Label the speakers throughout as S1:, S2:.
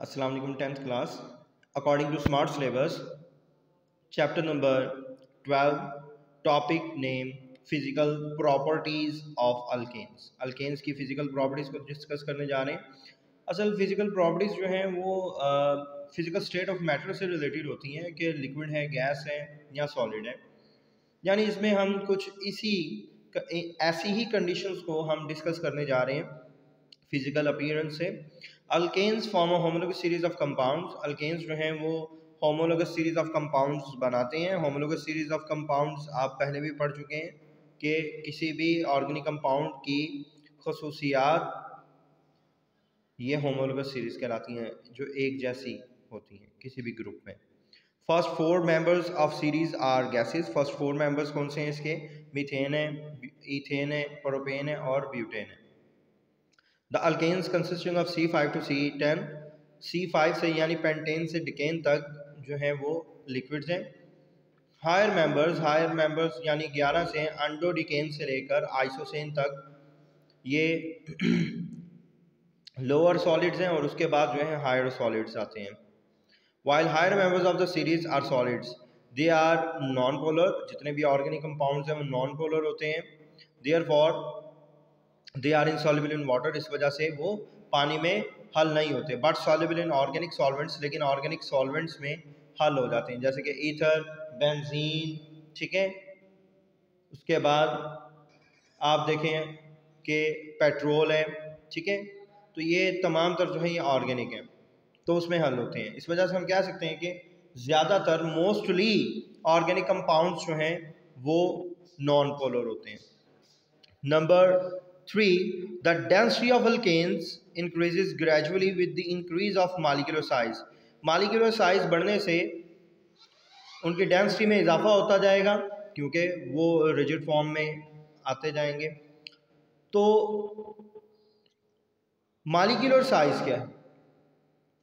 S1: वालेकुम tenth class according to smart syllabus chapter number twelve topic name physical properties of alkanes alkanes की physical properties को discuss करने जा रहे हैं। असल फ़िज़िकल प्रॉपर्टीज़ जो हैं वो फ़िज़िकल स्टेट ऑफ़ मैटर से रिलेटेड होती हैं कि लिक्विड है गैस है या सॉलिड है। यानी इसमें हम कुछ इसी, ऐसी ही कंडीशंस को हम डिस्कस करने जा रहे हैं। फ़िज़िकल अपीयरेंस से। Alkanes form homologous series of compounds alkanes जो हैं वो होमोलोगस सीरीज़ ऑफ़ कंपाउंड्स बनाते हैं। होमोलोगस सीरीज़ ऑफ़ कंपाउंड्स आप पहले भी पढ़ चुके हैं कि किसी भी ऑर्गेनिक कंपाउंड की खसूसियात ये होमोलोगस सीरीज़ कहलाती हैं, जो एक जैसी होती हैं, किसी भी ग्रुप में। First four members of series are gases first four members कौन से हैं इसके? मीथेन है ईथेन है प्रोपेन है और ब्यूटेन है the alkanes consisting of C five to C ten C five से यानी पेंटेन से डिकेन तक जो है वो लिक्विड्स हैं। हायर मेंबर्स हायर मेंबर्स यानी 11 से अंडोडिकेन से लेकर आइसोसेन तक ये लोअर सॉलिड्स हैं और उसके बाद जो है हायर सॉलिड्स आते हैं। While higher members of the series are solids they are non polar जितने भी ऑर्गेनिक कंपाउंड्स हैं वो नॉन पोलर होते हैं। Therefore they are insoluble in water इस वजह से वो पानी में हल नहीं होते। But soluble in organic solvents लेकिन ऑर्गेनिक सॉल्वेंट्स में हल हो जाते हैं। जैसे कि ईथर बेंजीन ठीक है? उसके बाद आप देखें कि पेट्रोल है, ठीक है? तो ये तमाम तर जो है, ये ऑर्गेनिक है। तो उसमें हल होते हैं। इस वजह से हम कह सकते हैं कि ज़्यादातर मोस्टली ऑर्गेनिक कंपाउंड्स जो हैं, वो नॉन पोलर होते हैं। Number Three, the density of alkanes increases gradually with the increase of molecular size. Molecular size बढ़ने से उनकी डेंसिटी में इजाफा होता जाएगा क्योंकि वो रिजिड फॉर्म में आते जाएँगे। तो मालिकुलर साइज़ क्या है?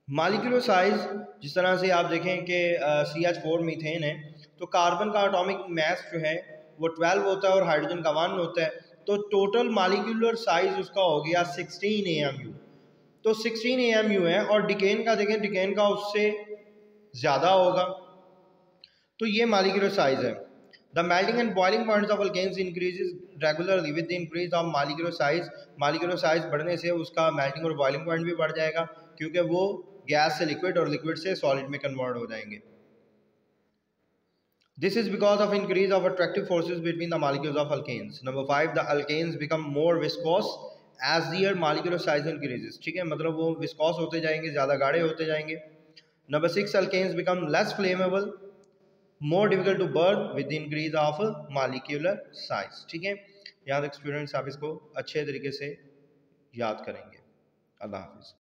S1: मालिकुलर साइज़ जिस तरह से आप देखें कि सी एच फोर मीथेन है तो कार्बन का एटॉमिक मैस जो है वो ट्वेल्व होता है और हाइड्रोजन का वन होता है। तो टोटल मालिकुलर साइज़ उसका हो गया 16 एम यू तो 16 एम यू है और डिकेन का देखें डिकेन का उससे ज़्यादा होगा। तो ये मालिकुलर साइज़ है। The melting and boiling points of alkanes increases regularly with increase of molecular size molecular size बढ़ने से उसका मेल्टिंग और बॉइलिंग पॉइंट भी बढ़ जाएगा, क्योंकि वो गैस से लिक्विड और लिक्विड से सॉलिड में कन्वर्ट हो जाएँगे। This is because of increase of attractive forces between the molecules of alkanes. Number five, the alkanes become more viscous as their molecular size increases. ठीक है मतलब वो viscous होते जाएँगे ज़्यादा गाढ़े होते जाएँगे Number six, alkanes become less flammable, more difficult to burn with the increase of molecular size. ठीक है यहाँ तक स्टूडेंट्स आप इसको अच्छे तरीके से याद करेंगे अल्लाह हाफिज़